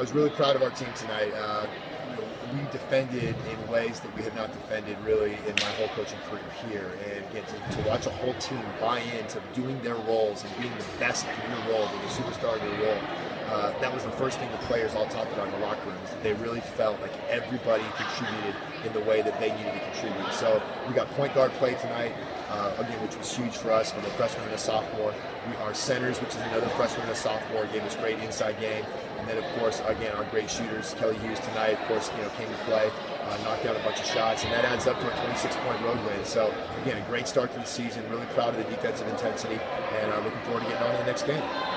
was really proud of our team tonight. Uh, you know, we defended in ways that we have not defended really in my whole coaching career here. And again, to, to watch a whole team buy into doing their roles and being the best in your role, being a superstar in your role, uh, that was the first thing the players all talked about in the locker room. They really felt like everybody contributed in the way that they needed to contribute. So we got point guard play tonight, uh, again, which was huge for us from a freshman and a sophomore. We are centers, which is another freshman and a sophomore, gave us great inside game. And then, of course, again, our great shooters, Kelly Hughes tonight, of course, you know, came to play, uh, knocked down a bunch of shots, and that adds up to a 26-point road win. So, again, a great start to the season. Really proud of the defensive intensity, and uh, looking forward to getting on to the next game.